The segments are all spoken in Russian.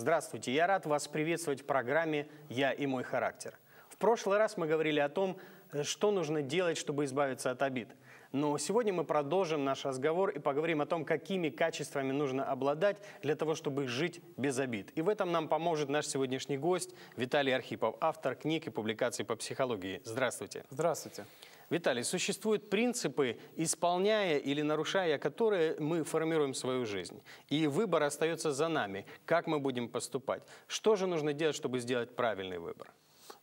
Здравствуйте, я рад вас приветствовать в программе «Я и мой характер». В прошлый раз мы говорили о том, э, что нужно делать, чтобы избавиться от обид. Но сегодня мы продолжим наш разговор и поговорим о том, какими качествами нужно обладать для того, чтобы жить без обид. И в этом нам поможет наш сегодняшний гость Виталий Архипов, автор книг и публикаций по психологии. Здравствуйте. Здравствуйте. Виталий, существуют принципы, исполняя или нарушая которые мы формируем свою жизнь. И выбор остается за нами, как мы будем поступать. Что же нужно делать, чтобы сделать правильный выбор?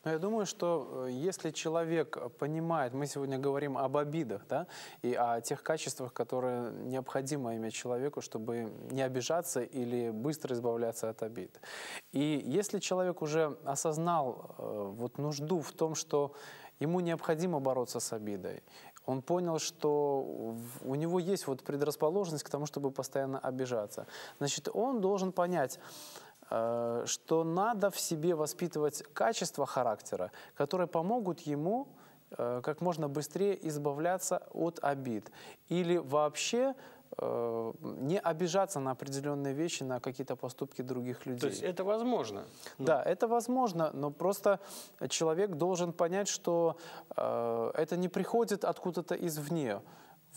Но я думаю, что э, если человек понимает, мы сегодня говорим об обидах, да, и о тех качествах, которые необходимо иметь человеку, чтобы не обижаться или быстро избавляться от обид. И если человек уже осознал э, вот нужду в том, что ему необходимо бороться с обидой. Он понял, что у него есть вот предрасположенность к тому, чтобы постоянно обижаться. Значит, он должен понять, э, что надо в себе воспитывать качества характера, которые помогут ему э, как можно быстрее избавляться от обид. Или вообще не обижаться на определенные вещи, на какие-то поступки других людей. То есть это возможно? Ну. Да, это возможно, но просто человек должен понять, что э, это не приходит откуда-то извне.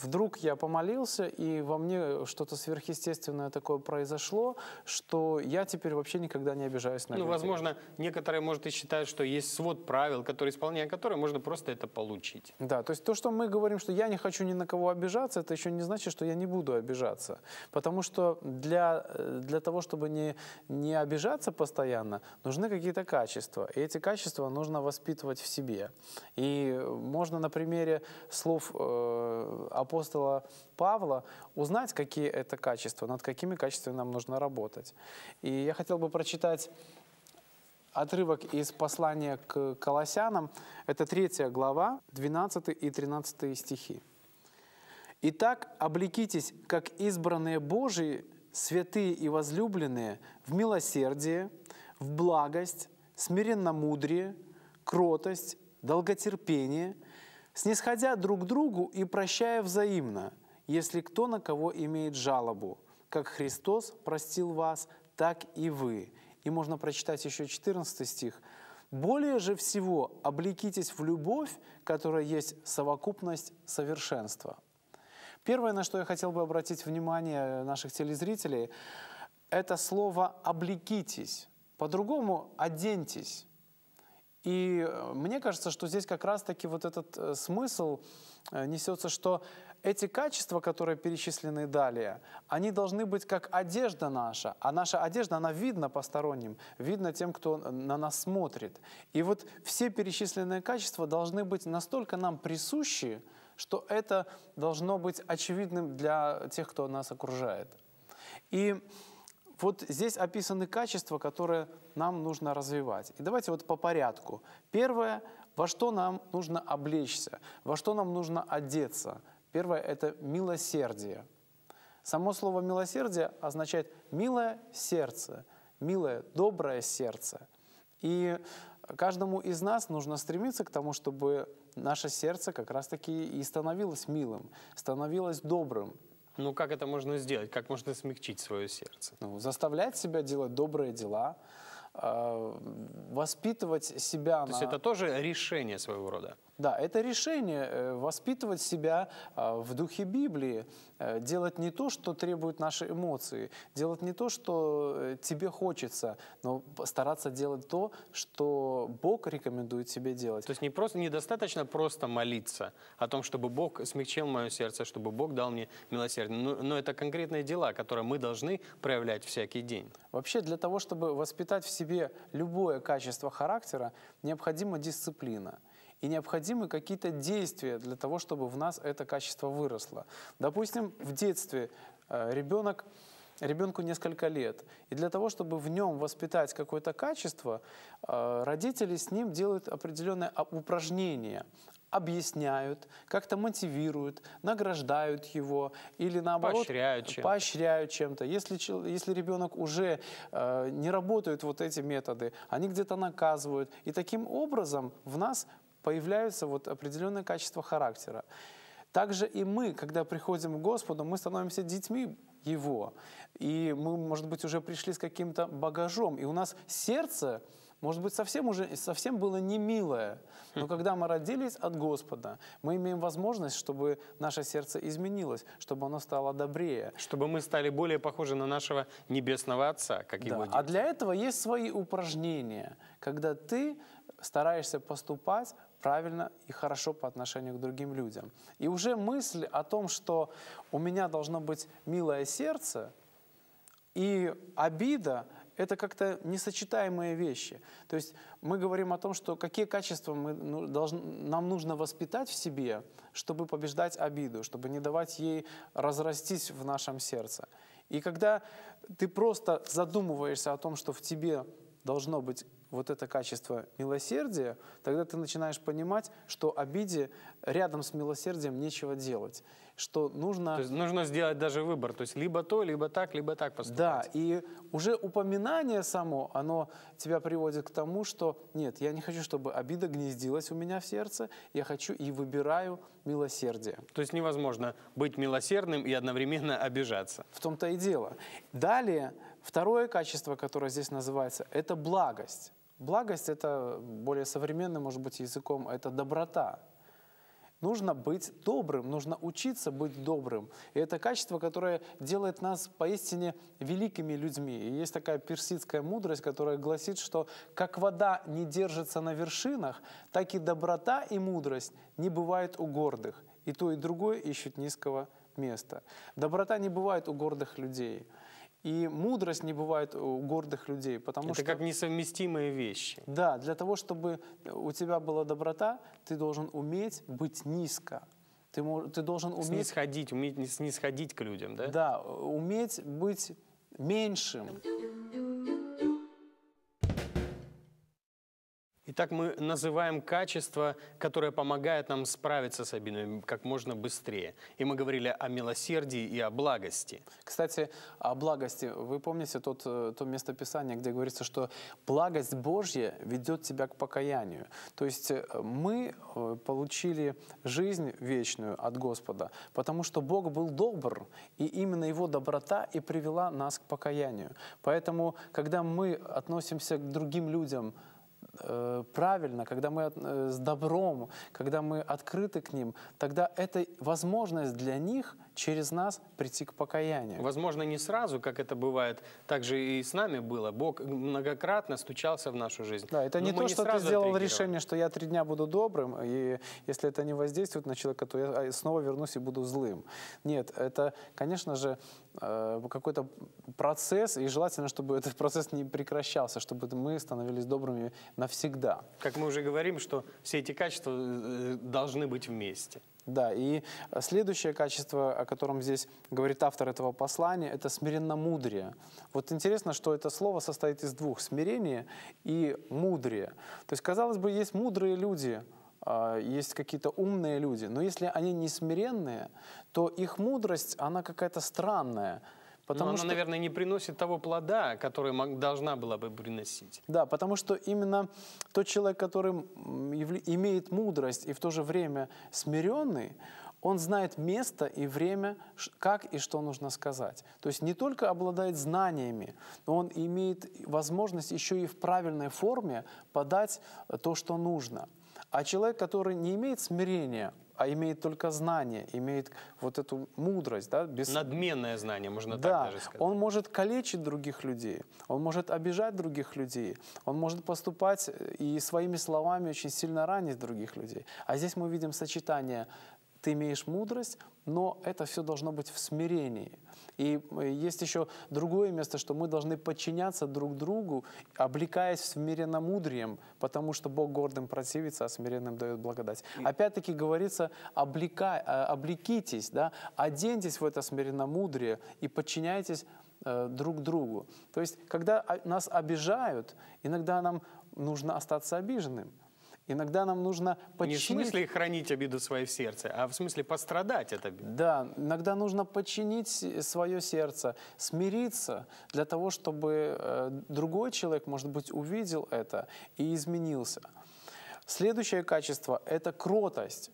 Вдруг я помолился, и во мне что-то сверхъестественное такое произошло, что я теперь вообще никогда не обижаюсь на Ну, людей. возможно, некоторые, может, и считают, что есть свод правил, которые, исполняя которые, можно просто это получить. Да, то есть то, что мы говорим, что я не хочу ни на кого обижаться, это еще не значит, что я не буду обижаться. Потому что для, для того, чтобы не, не обижаться постоянно, нужны какие-то качества. И эти качества нужно воспитывать в себе. И можно на примере слов э, апостола Павла, узнать, какие это качества, над какими качествами нам нужно работать. И я хотел бы прочитать отрывок из послания к Колоссянам. Это третья глава, 12 и 13 стихи. «Итак, облекитесь, как избранные Божии, святые и возлюбленные, в милосердие, в благость, смиренно-мудрие, кротость, долготерпение – снисходя друг другу и прощая взаимно, если кто на кого имеет жалобу, как Христос простил вас, так и вы. И можно прочитать еще 14 стих. «Более же всего облекитесь в любовь, которая есть совокупность совершенства». Первое, на что я хотел бы обратить внимание наших телезрителей, это слово «облекитесь». По-другому «оденьтесь». И э, мне кажется, что здесь как раз-таки вот этот э, смысл э, несется, что эти качества, которые перечислены далее, они должны быть как одежда наша, а наша одежда, она видна посторонним, видно тем, кто на нас смотрит. И вот все перечисленные качества должны быть настолько нам присущи, что это должно быть очевидным для тех, кто нас окружает. И вот здесь описаны качества, которые нам нужно развивать. И давайте вот по порядку. Первое, во что нам нужно облечься, во что нам нужно одеться. Первое – это милосердие. Само слово «милосердие» означает «милое сердце», «милое, доброе сердце». И каждому из нас нужно стремиться к тому, чтобы наше сердце как раз-таки и становилось милым, становилось добрым, ну, как это можно сделать? Как можно смягчить свое сердце? Ну, заставлять себя делать добрые дела, э, воспитывать себя. То на... есть это тоже решение своего рода? Да, это решение э, воспитывать себя э, в духе Библии, э, делать не то, что требуют наши эмоции, делать не то, что тебе хочется, но стараться делать то, что Бог рекомендует себе делать. То есть не просто недостаточно просто молиться о том, чтобы Бог смягчил мое сердце, чтобы Бог дал мне милосердие, но, но это конкретные дела, которые мы должны проявлять всякий день. Вообще для того, чтобы воспитать в себе любое качество характера, необходима дисциплина – и необходимы какие-то действия для того, чтобы в нас это качество выросло. Допустим, в детстве э, ребенок ребенку несколько лет. И для того, чтобы в нем воспитать какое-то качество, э, родители с ним делают определенное упражнение, объясняют, как-то мотивируют, награждают его или наоборот поощряют чем-то. Поощряют чем-то. Если, если ребенок уже э, не работают вот эти методы, они где-то наказывают. И таким образом в нас появляются вот определенные качества характера. Также и мы, когда приходим к Господу, мы становимся детьми Его. И мы, может быть, уже пришли с каким-то багажом. И у нас сердце, может быть, совсем уже совсем было не милое. Но когда мы родились от Господа, мы имеем возможность, чтобы наше сердце изменилось, чтобы оно стало добрее. Чтобы мы стали более похожи на нашего Небесного Отца, как Да. его А дети. для этого есть свои упражнения, когда ты стараешься поступать правильно и хорошо по отношению к другим людям. И уже мысль о том, что у меня должно быть милое сердце и обида, это как-то несочетаемые вещи. То есть мы говорим о том, что какие качества мы ну, должны, нам нужно воспитать в себе, чтобы побеждать обиду, чтобы не давать ей разрастись в нашем сердце. И когда ты просто задумываешься о том, что в тебе должно быть вот это качество милосердия, тогда ты начинаешь понимать, что обиде рядом с милосердием нечего делать, что нужно... То есть нужно сделать даже выбор. То есть либо то, либо так, либо так поступать. Да, и уже упоминание само, оно тебя приводит к тому, что нет, я не хочу, чтобы обида гнездилась у меня в сердце, я хочу и выбираю милосердие. То есть невозможно быть милосердным и одновременно обижаться. В том-то и дело. Далее, второе качество, которое здесь называется, это благость. Благость – это более современным, может быть, языком, это доброта. Нужно быть добрым, нужно учиться быть добрым. И это качество, которое делает нас поистине великими людьми. И есть такая персидская мудрость, которая гласит, что как вода не держится на вершинах, так и доброта и мудрость не бывает у гордых. И то, и другое ищут низкого места. Доброта не бывает у гордых людей. И мудрость не бывает у гордых людей, потому Это что... как несовместимые вещи. Да, для того, чтобы у тебя была доброта, ты должен уметь быть низко. Ты, ты должен уметь, Снисходить, уметь не снисходить к людям, да? да, уметь быть меньшим. Итак, мы называем качество, которое помогает нам справиться с обидой как можно быстрее. И мы говорили о милосердии и о благости. Кстати, о благости. Вы помните тот, э, то местописание, где говорится, что благость Божья ведет тебя к покаянию. То есть э, мы э, получили жизнь вечную от Господа, потому что Бог был добр, и именно Его доброта и привела нас к покаянию. Поэтому, когда мы относимся к другим людям правильно, когда мы э, с добром, когда мы открыты к ним, тогда это возможность для них через нас прийти к покаянию. Возможно, не сразу, как это бывает, так же и с нами было. Бог многократно стучался в нашу жизнь. Да, это Но не то, что ты сделал решение, что я три дня буду добрым, и если это не воздействует на человека, то я а, снова вернусь и буду злым. Нет, это, конечно же, э, какой-то процесс, и желательно, чтобы этот процесс не прекращался, чтобы мы становились добрыми навсегда. Как мы уже говорим, что все эти качества э, должны быть вместе. Да, и э, следующее качество, о котором здесь говорит автор этого послания, это смиренно-мудрее. Вот интересно, что это слово состоит из двух – смирение и мудрее. То есть, казалось бы, есть мудрые люди, а, есть какие-то умные люди, но если они не смиренные, то их мудрость, она какая-то странная. Потому Но что, она, наверное, не приносит того плода, который должна была бы приносить. да, потому что именно тот человек, который имеет мудрость и в то же время смиренный, он знает место и время, как и что нужно сказать. То есть не только обладает знаниями, но он имеет возможность еще и в правильной форме подать то, что нужно. А человек, который не имеет смирения, а имеет только знание, имеет вот эту мудрость, да, без, Надменное знание, можно так да, даже сказать. он может калечить других людей, он может обижать других людей, он может поступать э, и своими словами очень сильно ранить других людей. А здесь мы видим сочетание ты имеешь мудрость, но это все должно быть в смирении. И э, есть еще другое место, что мы должны подчиняться друг другу, облекаясь смиренно-мудрием, потому что Бог гордым противится, а смиренным дает благодать. Опять-таки говорится, облекай, э, облекитесь, да, оденьтесь в это смиренно-мудрие и подчиняйтесь э, друг другу. То есть, когда а, нас обижают, иногда нам нужно остаться обиженным. Иногда нам нужно Не в подчинить... смысле хранить обиду своей в сердце, а в смысле пострадать от обиды. Да, иногда нужно подчинить свое сердце, смириться для того, чтобы э, другой человек, может быть, увидел это и изменился. Следующее качество – это кротость.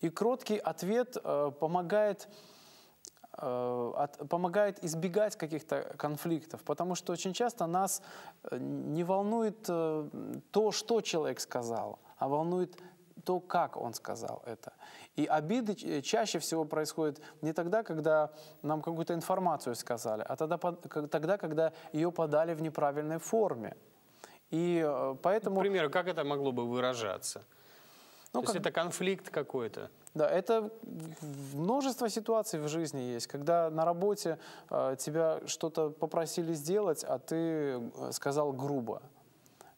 И кроткий ответ э, помогает от- помогает избегать каких-то конфликтов, потому что очень часто нас э, не волнует э, то, что человек сказал, а волнует то, как он сказал это. И обиды чаще всего происходят не тогда, когда нам какую-то информацию сказали, а тогда, тогда когда ее подали в неправильной форме. И э, К поэтому... примеру, как это могло бы выражаться? Ну, То есть как- это конфликт какой-то. Да, это множество ситуаций в жизни есть, когда на работе э, тебя что-то попросили сделать, а ты э, сказал грубо.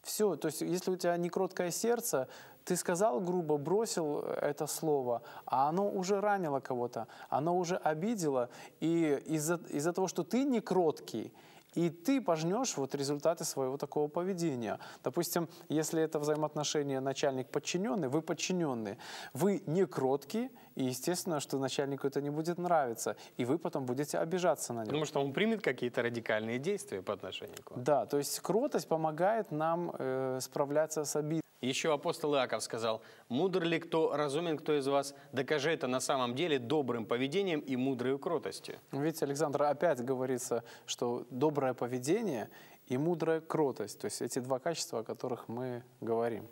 Все, то есть если у тебя не кроткое сердце, ты сказал грубо, бросил это слово, а оно уже ранило кого-то, оно уже обидело, и из-за из того, что ты не кроткий, и ты пожнешь вот результаты своего такого поведения. Допустим, если это взаимоотношения начальник-подчиненный, вы подчиненный, вы не кроткий, и естественно, что начальнику это не будет нравиться, и вы потом будете обижаться на него. Потому что он примет какие-то радикальные действия по отношению к вам. Да, то есть кротость помогает нам э, справляться с обидой. Еще апостол Иаков сказал, «Мудр ли кто, разумен кто из вас, докажи это на самом деле добрым поведением и мудрой кротостью». Видите, Александр, опять говорится, что доброе поведение и мудрая кротость, то есть эти два качества, о которых мы говорим.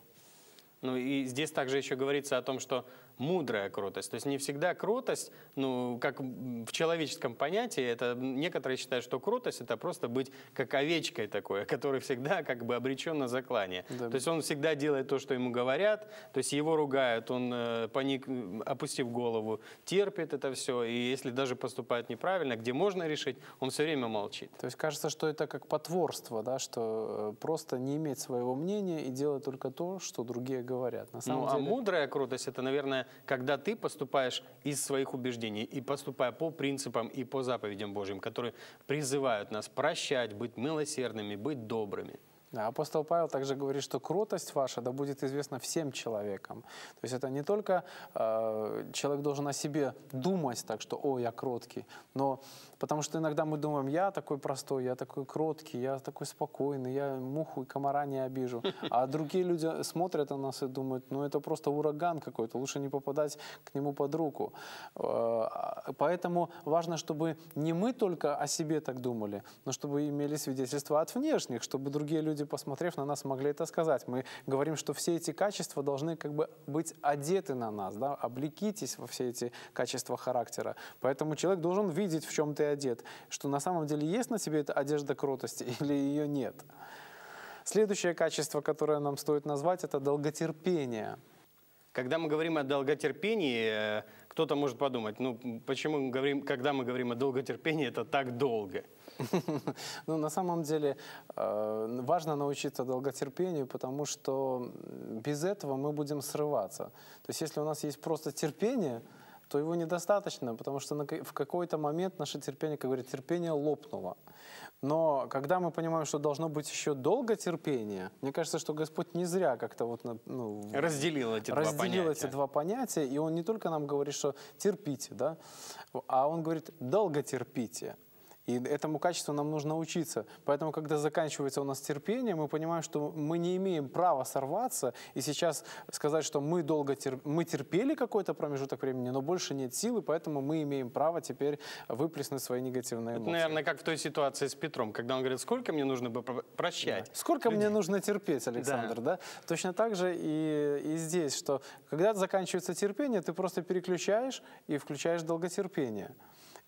Ну и здесь также еще говорится о том, что мудрая кротость. То есть не всегда кротость, ну, как в человеческом понятии, это некоторые считают, что кротость это просто быть как овечкой такой, который всегда как бы обречен на заклание. Да. То есть он всегда делает то, что ему говорят, то есть его ругают, он, э, поник, опустив голову, терпит это все, и если даже поступает неправильно, где можно решить, он все время молчит. То есть кажется, что это как потворство, да, что э, просто не иметь своего мнения и делать только то, что другие говорят. На самом Ну, а деле, мудрая кротость это, наверное, когда ты поступаешь из своих убеждений и поступая по принципам и по заповедям Божьим, которые призывают нас прощать, быть милосердными, быть добрыми. Апостол Павел также говорит, что кротость ваша да будет известна всем человекам. То есть это не только э, человек должен о себе думать так, что «о, я кроткий», но потому что иногда мы думаем «я такой простой, я такой кроткий, я такой спокойный, я муху и комара не обижу». А другие люди смотрят на нас и думают «ну это просто ураган какой-то, лучше не попадать к нему под руку». Э, Поэтому важно, чтобы не мы только о себе так думали, но чтобы имели свидетельства от внешних, чтобы другие люди, посмотрев на нас, могли это сказать. Мы говорим, что все эти качества должны как бы быть одеты на нас, да? облекитесь во все эти качества характера. Поэтому человек должен видеть, в чем ты одет, что на самом деле есть на тебе эта одежда кротости или ее нет. Следующее качество, которое нам стоит назвать, это долготерпение. Когда мы говорим о долготерпении, э, кто-то может подумать, ну почему мы говорим, когда мы говорим о долготерпении, это так долго. Ну, на самом деле э, важно научиться долготерпению, потому что без этого мы будем срываться. То есть если у нас есть просто терпение, то его недостаточно, потому что на в какой-то момент наше терпение, как говорят, терпение лопнуло. Но когда мы понимаем, что должно быть еще долготерпение, мне кажется, что Господь не зря как-то вот ну, Разделил эти разделил два понятия. эти два понятия, и он не только нам говорит, что терпите, да, а он говорит долготерпите. И этому качеству нам нужно учиться. Поэтому, когда заканчивается у нас терпение, мы понимаем, что мы не имеем права сорваться и сейчас сказать, что мы долго тер- мы терпели какой-то промежуток времени, но больше нет силы, поэтому мы имеем право теперь выплеснуть свои негативные Это, эмоции. наверное, как в той ситуации с Петром, когда он говорит, сколько мне нужно бы про- прощать. Сколько мне нужно терпеть, Александр, да? Точно так же и, и здесь, что когда заканчивается терпение, ты просто переключаешь и включаешь долготерпение.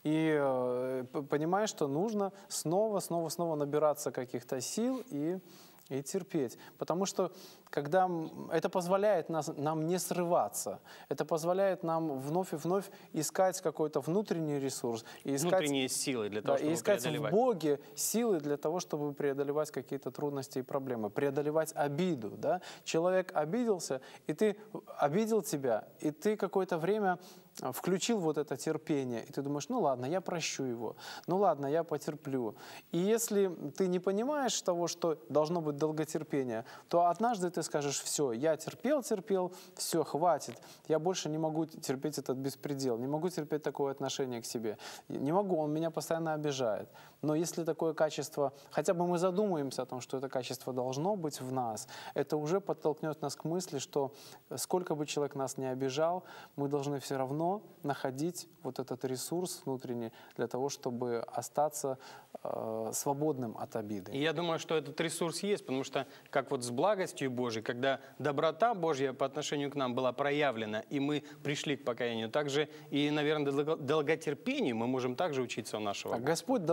И э, понимаешь, что нужно снова, снова, снова набираться каких-то сил и, и терпеть. Потому что когда это позволяет нас, нам не срываться, это позволяет нам вновь и вновь искать какой-то внутренний ресурс. И искать Внутренние силы для того, да, чтобы и искать преодолевать. в Боге силы для того, чтобы преодолевать какие-то трудности и проблемы, преодолевать обиду. Да? Человек обиделся, и ты обидел тебя, и ты какое-то время включил вот это терпение, и ты думаешь, ну ладно, я прощу его, ну ладно, я потерплю. И если ты не понимаешь того, что должно быть долготерпение, то однажды ты скажешь, все, я терпел, терпел, все, хватит, я больше не могу терпеть этот беспредел, не могу терпеть такое отношение к себе, не могу, он меня постоянно обижает. Но если такое качество, хотя бы мы задумаемся о том, что это качество должно быть в нас, это уже подтолкнет нас к мысли, что сколько бы человек нас не обижал, мы должны все равно находить вот этот ресурс внутренний для того, чтобы остаться э, свободным от обиды. И я думаю, что этот ресурс есть, потому что как вот с благостью Божией, когда доброта Божья по отношению к нам была проявлена, и мы пришли к покаянию, также и, наверное, долготерпению мы можем также учиться у нашего. Так, Господь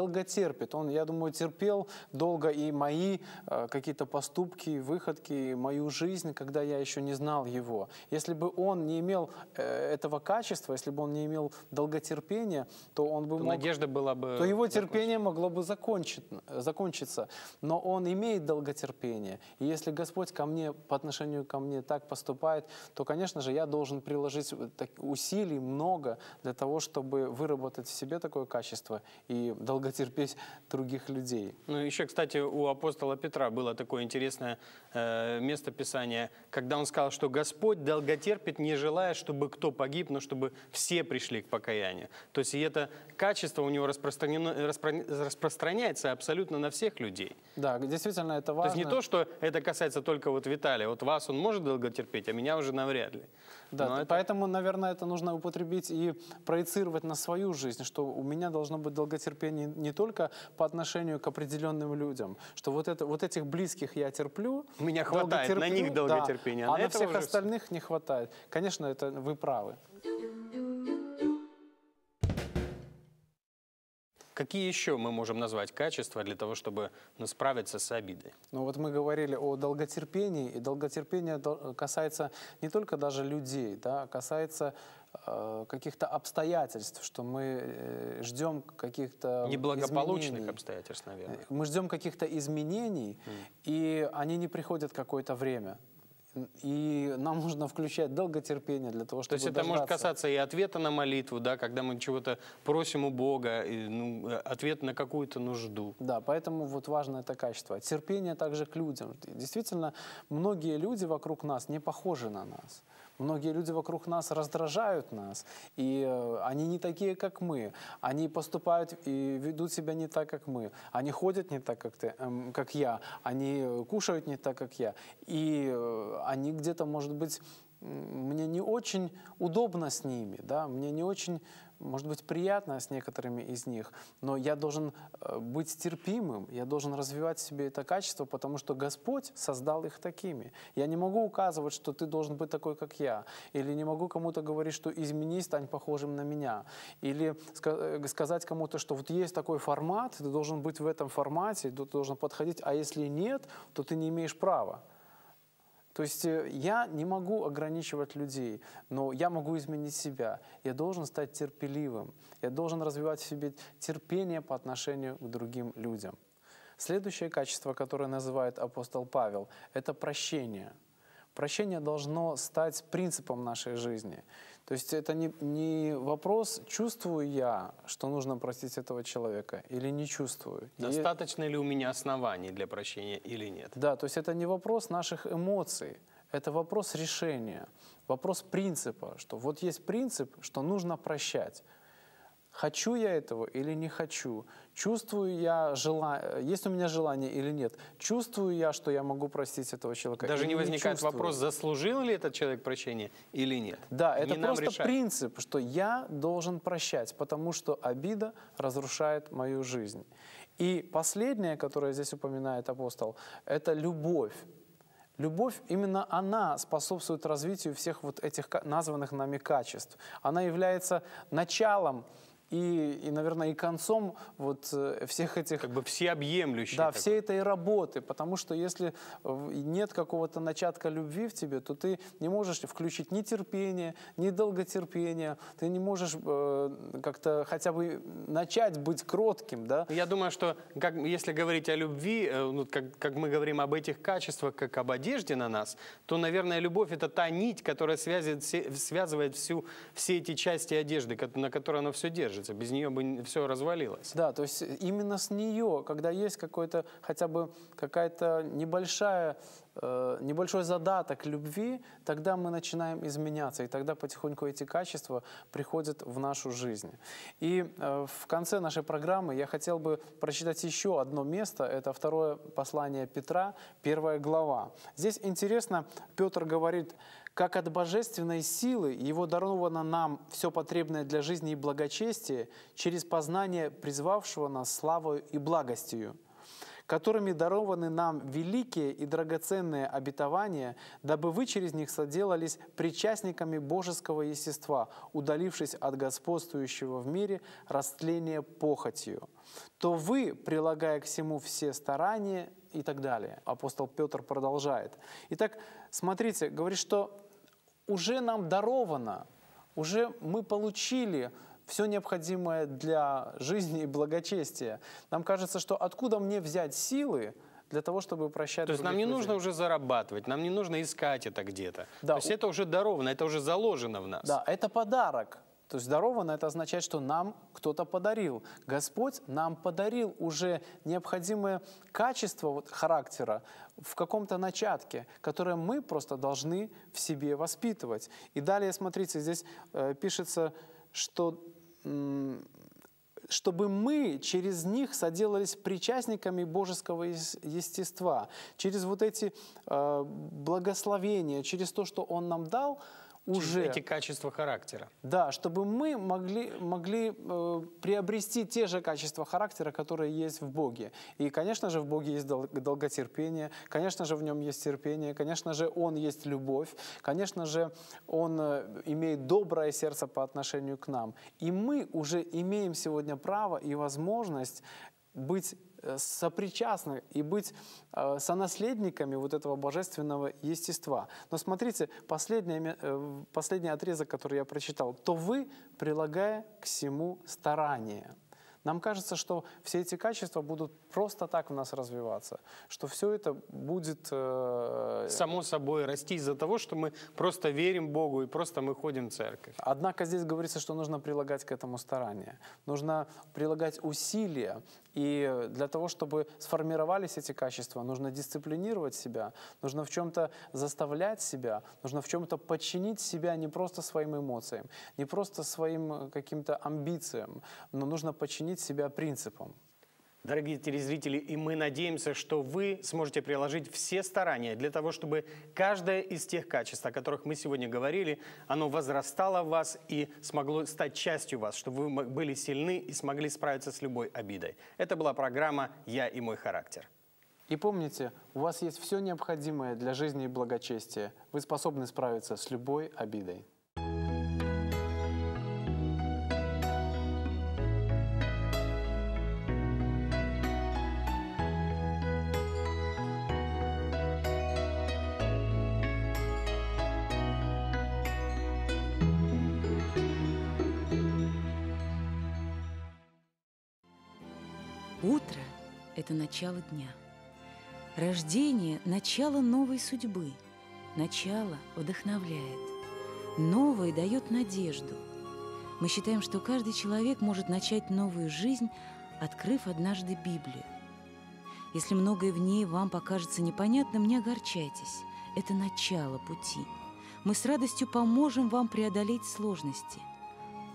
долготерпит. Он, я думаю, терпел долго и мои э, какие-то поступки, выходки, мою жизнь, когда я еще не знал Его. Если бы Он не имел э, этого качества, если бы Он не имел долготерпения, то Он бы то мог... Надежда была бы... То Его терпение могло бы закончить, закончиться. Но Он имеет долготерпение. И если Господь ко мне, по отношению ко мне так поступает, то, конечно же, я должен приложить усилий много для того, чтобы выработать в себе такое качество и долготерпеть других людей. Ну, еще, кстати, у апостола Петра было такое интересное э, место Писания, когда он сказал, что Господь долготерпит, не желая, чтобы кто погиб, но чтобы все пришли к покаянию. То есть и это качество у него распространено, распро, распространяется абсолютно на всех людей. Да, действительно, это важно. То есть не то, что это касается только вот Виталия. Вот вас он может долготерпеть, а меня уже навряд ли. Да, Но поэтому, это... наверное, это нужно употребить и проецировать на свою жизнь, что у меня должно быть долготерпение не только по отношению к определенным людям, что вот, это, вот этих близких я терплю. У меня хватает на них долготерпения, да, а на, на всех остальных не хватает. Конечно, это вы правы. Какие еще мы можем назвать качества для того, чтобы ну, справиться с обидой? Ну вот мы говорили о долготерпении, и долготерпение касается не только даже людей, да, а касается э, каких-то обстоятельств, что мы э, ждем каких-то Неблагополучных изменений. обстоятельств, наверное. Мы ждем каких-то изменений, mm. и они не приходят какое-то время. И нам нужно включать долготерпение для того, чтобы То есть это дождаться. может касаться и ответа на молитву, да, когда мы чего-то просим у Бога, и, ну, ответ на какую-то нужду. Да, поэтому вот важно это качество. Терпение также к людям. Действительно, многие люди вокруг нас не похожи на нас. Многие люди вокруг нас раздражают нас, и э, они не такие, как мы. Они поступают и ведут себя не так, как мы. Они ходят не так, как, ты, э, как я. Они кушают не так, как я. И э, они где-то, может быть, мне не очень удобно с ними, да, мне не очень может быть, приятно с некоторыми из них, но я должен э, быть терпимым, я должен развивать в себе это качество, потому что Господь создал их такими. Я не могу указывать, что ты должен быть такой, как я, или не могу кому-то говорить, что изменись, стань похожим на меня, или э, сказать кому-то, что вот есть такой формат, ты должен быть в этом формате, ты должен подходить, а если нет, то ты не имеешь права. То есть э, я не могу ограничивать людей, но я могу изменить себя. Я должен стать терпеливым. Я должен развивать в себе терпение по отношению к другим людям. Следующее качество, которое называет апостол Павел, это прощение. Прощение должно стать принципом нашей жизни. То есть это не, не вопрос, чувствую я, что нужно простить этого человека, или не чувствую. Достаточно И... ли у меня оснований для прощения или нет? Да, то есть это не вопрос наших эмоций, это вопрос решения, вопрос принципа, что вот есть принцип, что нужно прощать. Хочу я этого или не хочу? Чувствую я желание, есть у меня желание или нет? Чувствую я, что я могу простить этого человека? Даже не возникает не вопрос, заслужил ли этот человек прощения или нет. Да, это не просто принцип, что я должен прощать, потому что обида разрушает мою жизнь. И последнее, которое здесь упоминает апостол, это любовь. Любовь, именно она способствует развитию всех вот этих названных нами качеств. Она является началом и, и, наверное, и концом вот э, всех этих... Как бы всеобъемлющий. Да, такой. всей этой работы, потому что если э, нет какого-то начатка любви в тебе, то ты не можешь включить ни терпение, ни долготерпение, ты не можешь э, как-то хотя бы начать быть кротким, да? Я думаю, что как, если говорить о любви, э, ну, как, как мы говорим об этих качествах, как об одежде на нас, то, наверное, любовь – это та нить, которая связывает, все, связывает всю, все эти части одежды, на которой оно все держится. Без нее бы все развалилось. Да, то есть именно с нее, когда есть какой-то хотя бы какая-то небольшая, э, небольшой задаток любви, тогда мы начинаем изменяться, и тогда потихоньку эти качества приходят в нашу жизнь. И э, в конце нашей программы я хотел бы прочитать еще одно место, это второе послание Петра, первая глава. Здесь интересно, Петр говорит, как от божественной силы Его даровано нам все потребное для жизни и благочестия через познание призвавшего нас славою и благостью, которыми дарованы нам великие и драгоценные обетования, дабы вы через них соделались причастниками божеского естества, удалившись от господствующего в мире растления похотью. То вы, прилагая к всему все старания и так далее. Апостол Петр продолжает. Итак, смотрите, говорит, что уже нам даровано, уже мы получили все необходимое для жизни и благочестия. Нам кажется, что откуда мне взять силы для того, чтобы прощать То есть нам не других нужно людей? уже зарабатывать, нам не нужно искать это где-то. Да, То есть это уже даровано, это уже заложено в нас. Да, это подарок. То есть даровано это означает, что нам кто-то подарил. Господь нам подарил уже необходимое качество вот, характера в каком-то начатке, которое мы просто должны в себе воспитывать. И далее, смотрите, здесь э, пишется, что чтобы мы через них соделались причастниками божеского ес- естества, через вот эти э, благословения, через то, что Он нам дал, уже Эти качества характера. да, чтобы мы могли, могли э, приобрести те же качества характера, которые есть в Боге. И, конечно же, в Боге есть дол- долготерпение, конечно же, в нем есть терпение, конечно же, Он есть любовь, конечно же, Он э, имеет доброе сердце по отношению к нам. И мы уже имеем сегодня право и возможность быть э, сопричастны и быть э, сонаследниками вот этого божественного естества. Но смотрите, последний, э, последний отрезок, который я прочитал, то вы, прилагая к всему старание. Нам кажется, что все эти качества будут просто так в нас развиваться, что все это будет... э, Само собой расти из-за того, что мы просто верим Богу и просто мы ходим в церковь. Однако здесь говорится, что нужно прилагать к этому старание, нужно прилагать усилия. И для того, чтобы сформировались эти качества, нужно дисциплинировать себя, нужно в чем-то заставлять себя, нужно в чем-то подчинить себя не просто своим эмоциям, не просто своим э, каким-то амбициям, но нужно подчинить себя принципам. Дорогие телезрители, и мы надеемся, что вы сможете приложить все старания для того, чтобы каждое из тех качеств, о которых мы сегодня говорили, оно возрастало в вас и смогло стать частью вас, чтобы вы были сильны и смогли справиться с любой обидой. Это была программа «Я и мой характер». И помните, у вас есть все необходимое для жизни и благочестия. Вы способны справиться с любой обидой. Утро – это начало дня. Рождение – начало новой судьбы. Начало вдохновляет. Новое дает надежду. Мы считаем, что каждый человек может начать новую жизнь, открыв однажды Библию. Если многое в ней вам покажется непонятным, не огорчайтесь. Это начало пути. Мы с радостью поможем вам преодолеть сложности –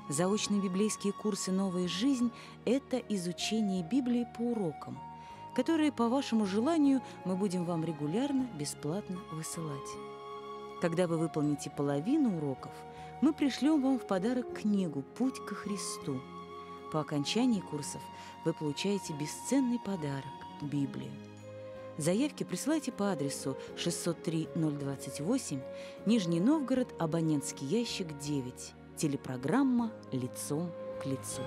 Заочные библейские курсы «Новая жизнь» – это изучение Библии по урокам, которые, по вашему желанию, мы будем вам регулярно, бесплатно высылать. Когда вы выполните половину уроков, мы пришлем вам в подарок книгу «Путь ко Христу». По окончании курсов вы получаете бесценный подарок – Библию. Заявки присылайте по адресу 603-028, Нижний Новгород, абонентский ящик 9. Телепрограмма «Лицом к лицу.